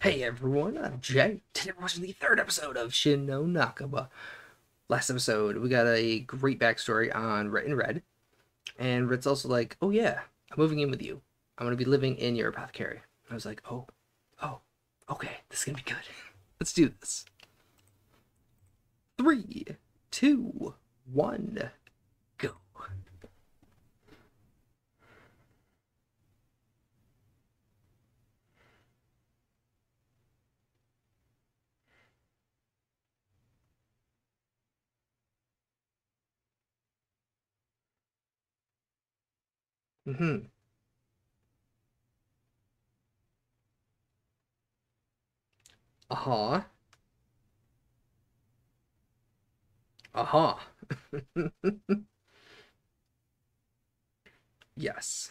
Hey everyone, I'm Jay. Today we're watching the third episode of Shin no Nakama. Last episode, we got a great backstory on Rit and Red. And Rit's also like, oh yeah, I'm moving in with you. I'm going to be living in your apothecary. I was like, oh, oh, okay, this is going to be good. Let's do this. Three, two, one, Mm-hmm. Uh-huh. Uh-huh. yes.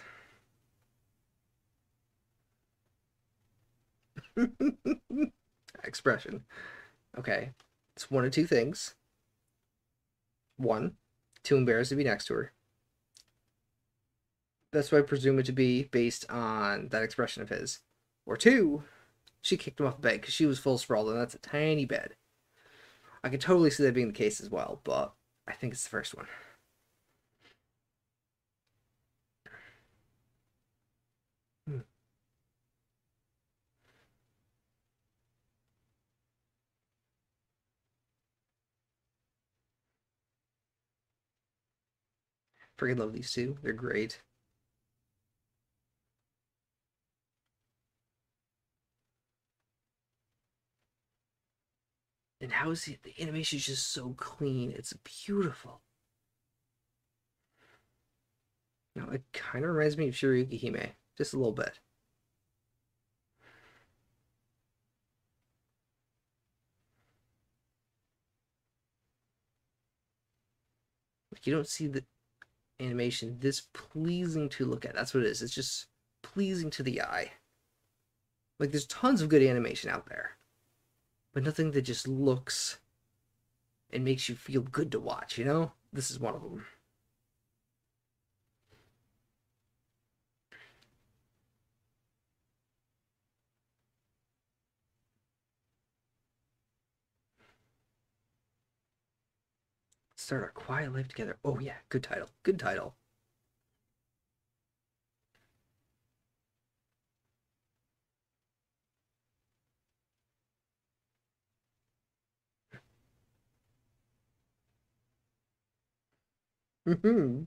Expression. Okay. It's one of two things. One, too embarrassed to be next to her. That's what I presume it to be based on that expression of his. Or two, she kicked him off the bed because she was full sprawled, and that's a tiny bed. I can totally see that being the case as well, but I think it's the first one. Hmm. Freaking love these two. They're great. And the animation is just so clean? It's beautiful. Now, it kind of reminds me of Shirayuki Hime, just a little bit. Like you don't see the animation this pleasing to look at. That's what it is. It's just pleasing to the eye. Like there's tons of good animation out there but nothing that just looks and makes you feel good to watch, you know? This is one of them. Start our quiet life together. Oh yeah, good title. Good title. Mm-hmm.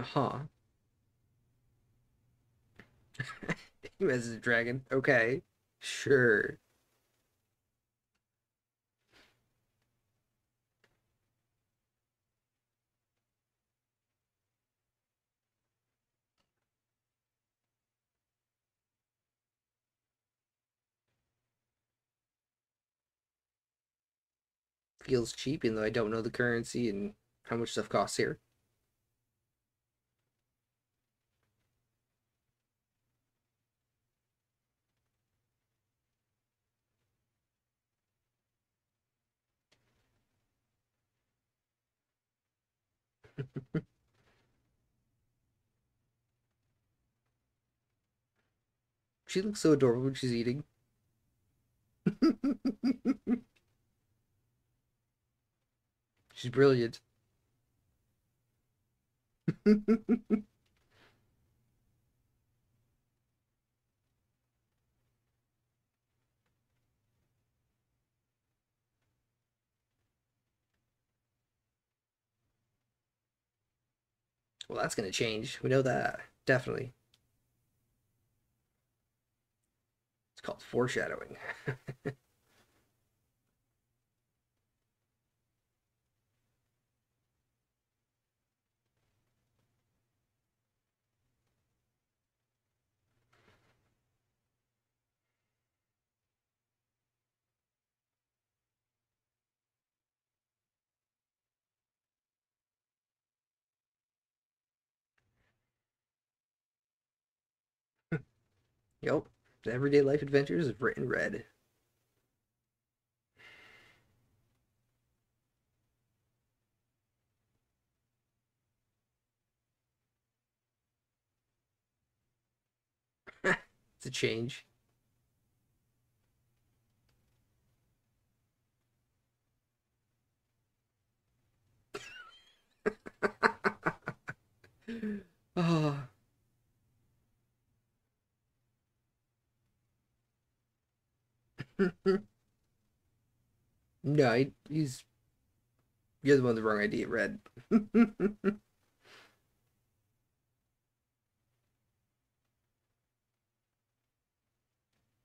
huh. As a dragon. Okay. Sure. Feels cheap, even though I don't know the currency and how much stuff costs here. she looks so adorable when she's eating. she's brilliant. Well, that's going to change. We know that. Definitely. It's called foreshadowing. Yep. The Everyday Life Adventures of Written Red. it's a change. oh. no, he, he's you're the one with the wrong idea, Red.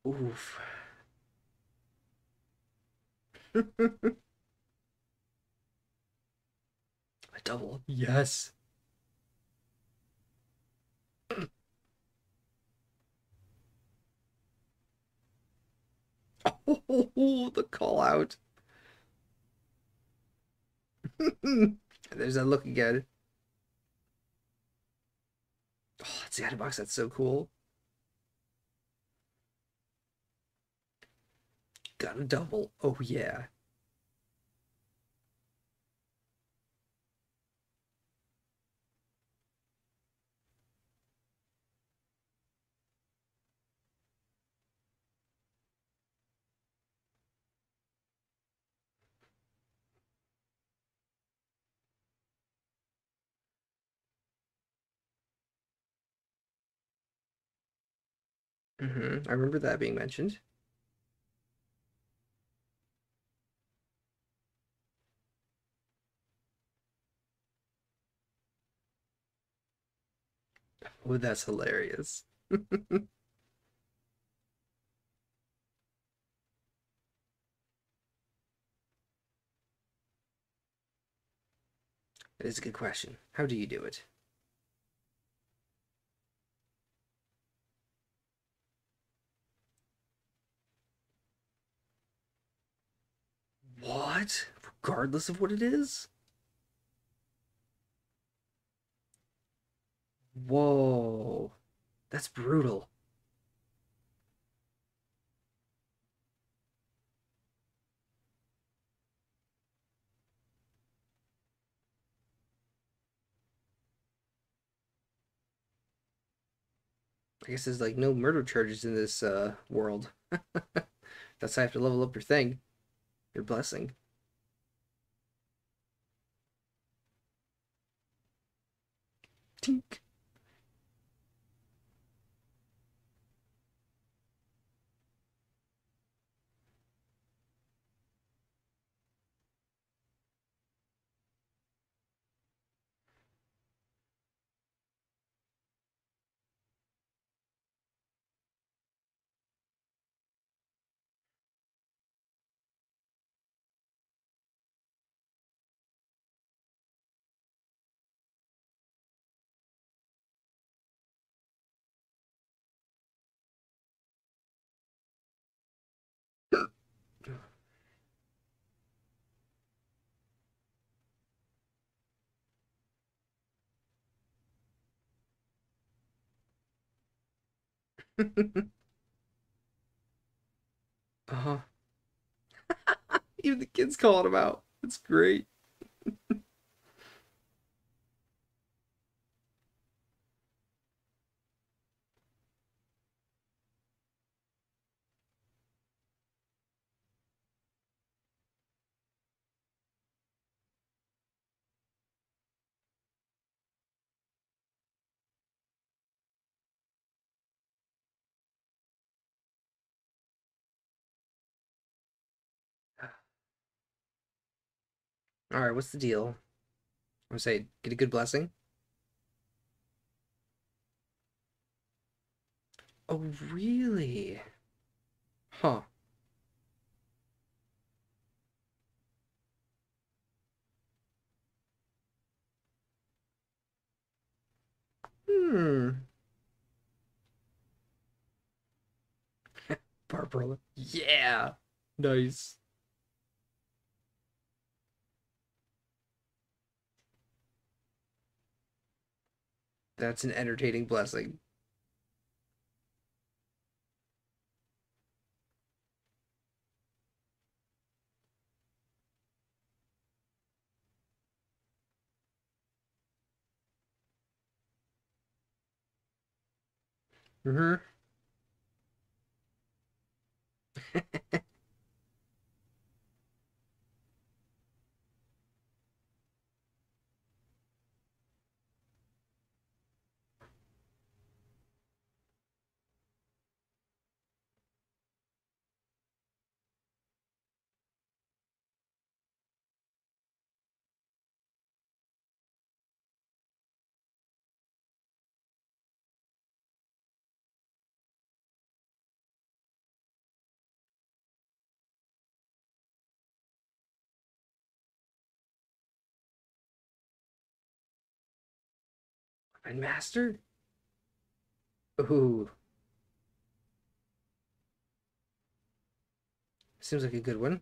Oof. A double. Yes. Oh, the call out. There's that look again. Oh, it's the box. That's so cool. Got a double. Oh, yeah. Hmm I remember that being mentioned. Oh, that's hilarious. It is a good question. How do you do it? What? Regardless of what it is? Whoa. That's brutal. I guess there's like no murder charges in this uh world. That's how I have to level up your thing. Your blessing. Tink. Uh-huh. Even the kids calling him out. It's great. All right, what's the deal? I'm say, get a good blessing. Oh, really? Huh. Hmm. Barbara. Yeah. Nice. That's an entertaining blessing. Mm-hmm. Master? Ooh. Seems like a good one.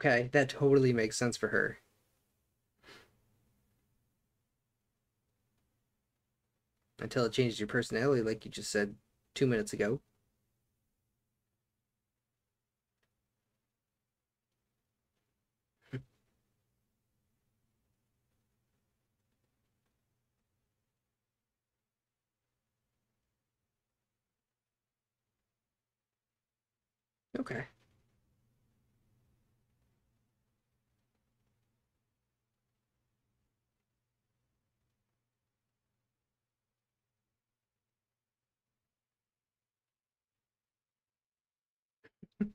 Okay, that totally makes sense for her. Until it changes your personality, like you just said two minutes ago. Okay.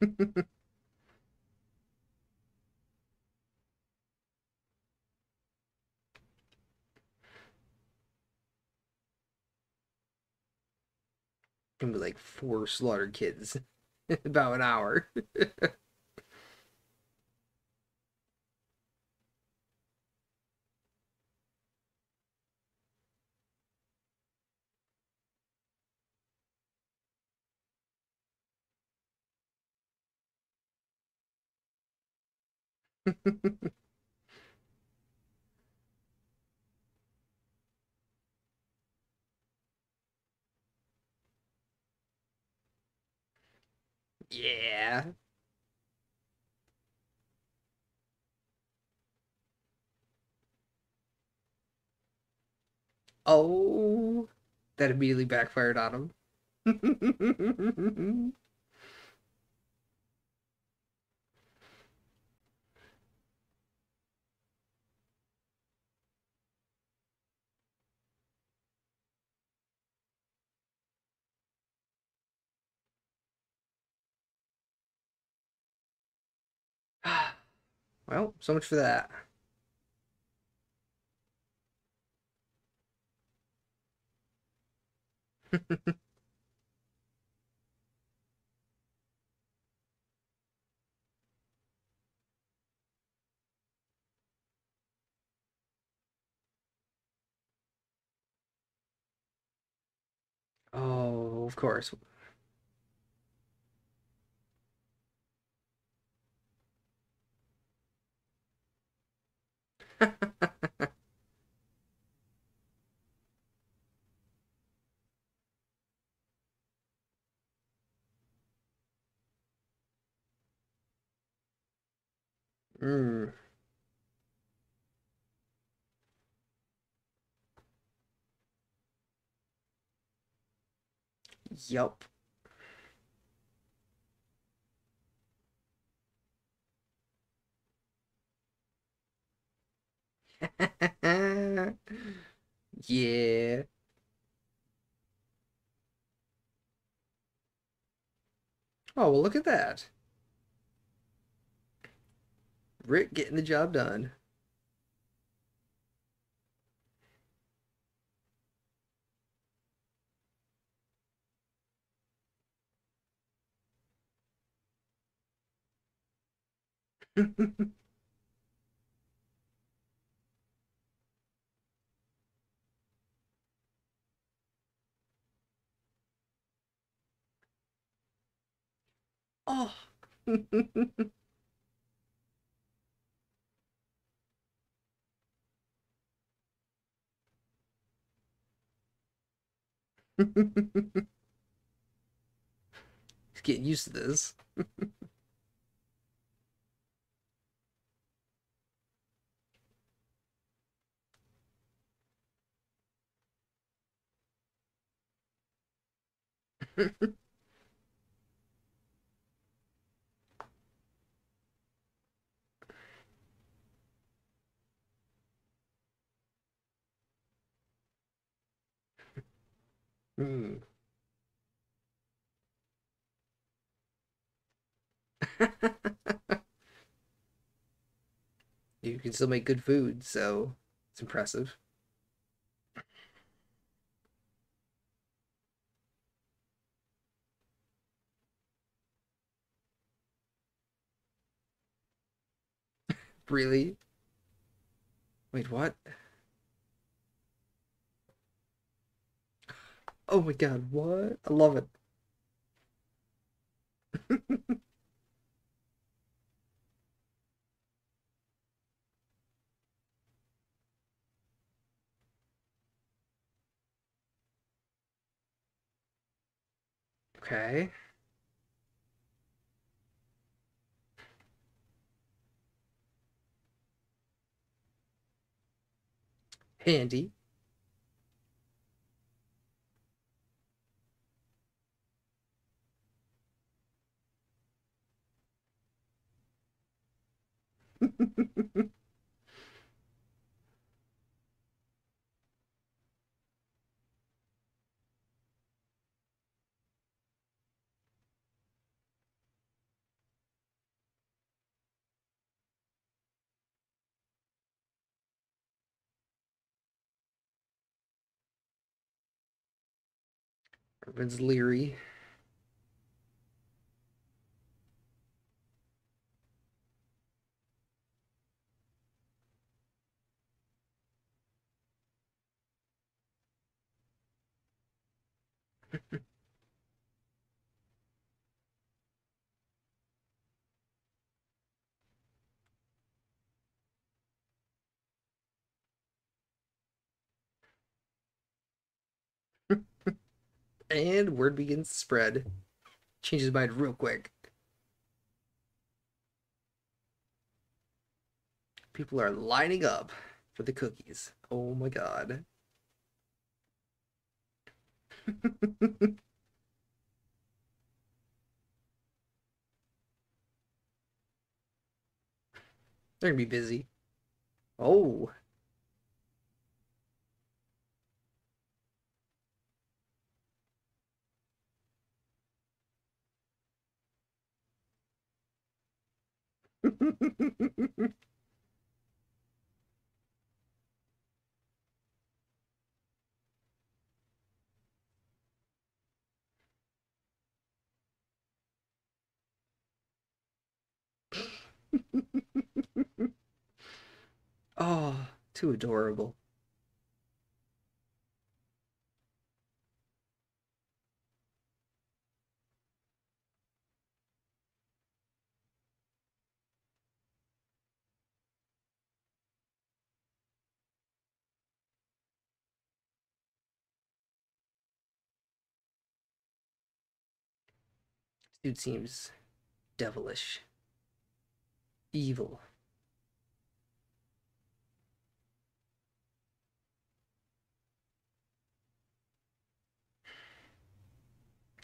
Gonna be like four slaughtered kids in about an hour. yeah. Oh, that immediately backfired on him. well, so much for that. oh, of course. Mm, yup. Yeah. Oh, well, look at that. Rit getting the job done. Oh. He's getting used to this. Hmm. you can still make good food, so it's impressive. Really? Wait, what? Oh my god, what? I love it. Okay. Handy. Everyone's leery. And word begins to spread. Changes mind real quick. People are lining up for the cookies. Oh my god. They're gonna be busy. Oh. oh, too adorable. Dude seems devilish, evil.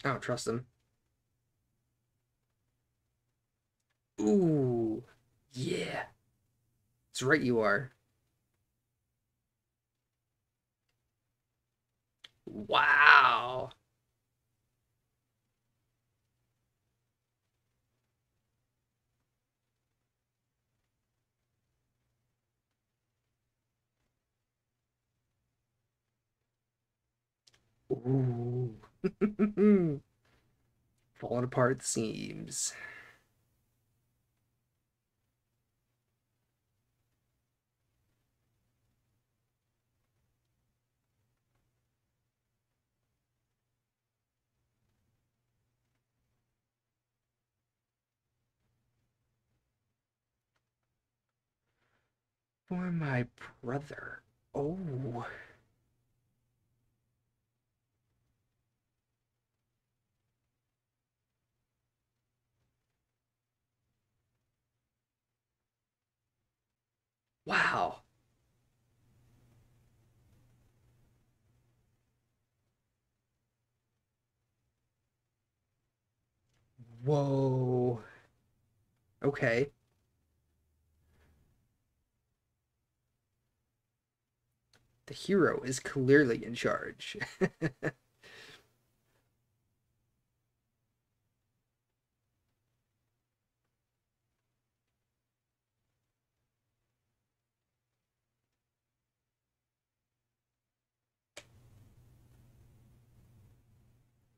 I don't trust him. Ooh, yeah. It's right, you are. Wow. Ooh. Falling apart seems For my brother. Oh. Wow. Whoa. Okay. The hero is clearly in charge.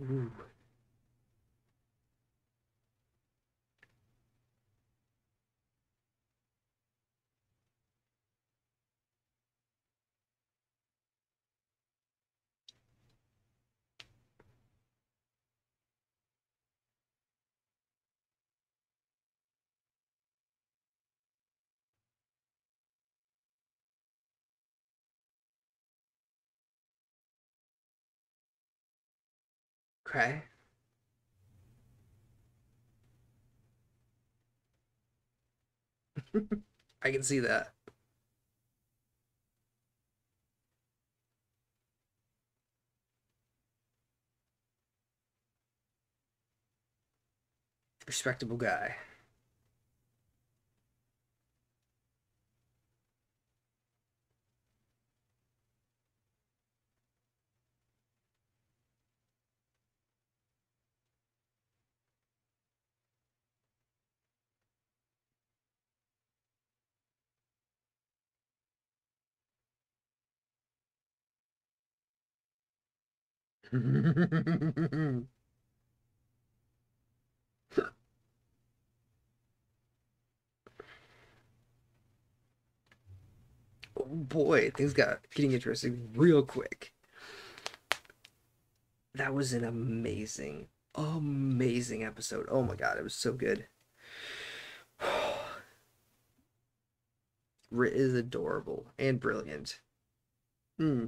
Ooh. Okay. I can see that. Respectable guy. oh boy, things got getting interesting real quick. That was an amazing, amazing episode. Oh my god, it was so good. Rit is adorable and brilliant. Hmm.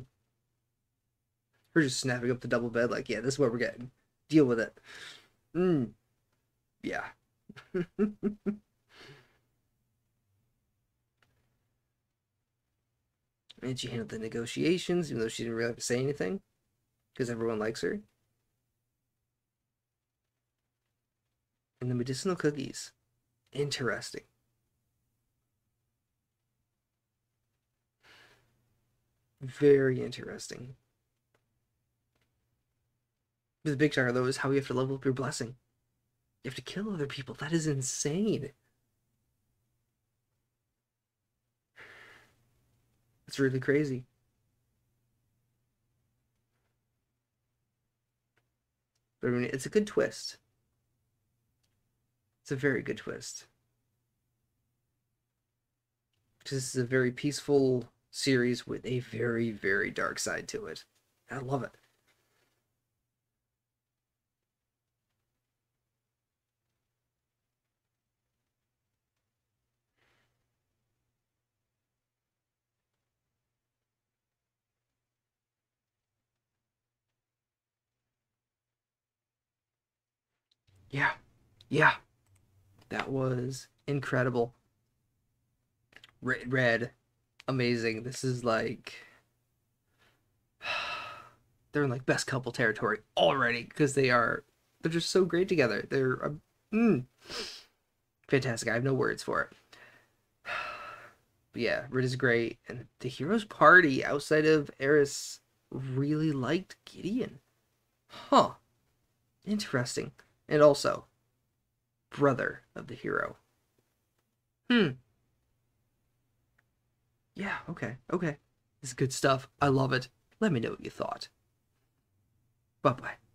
We're just snapping up the double bed, like, yeah, this is what we're getting. Deal with it. Hmm. Yeah. and she handled the negotiations, even though she didn't really have to say anything, because everyone likes her. And the medicinal cookies. Interesting. Very interesting. The big shocker, though, is how you have to level up your blessing. You have to kill other people. That is insane. It's really crazy. But I mean, it's a good twist. It's a very good twist. This is a very peaceful series with a very, very dark side to it. I love it. Yeah. Yeah. That was incredible. Red, red amazing. This is like they're in like best couple territory already because they are they're just so great together. They're uh, mm, fantastic. I have no words for it. But yeah, Rit is great, and the heroes party outside of Ares really liked Gideon. Huh. Interesting. And also, brother of the hero. Hmm. Yeah, okay, okay. This is good stuff. I love it. Let me know what you thought. Bye bye.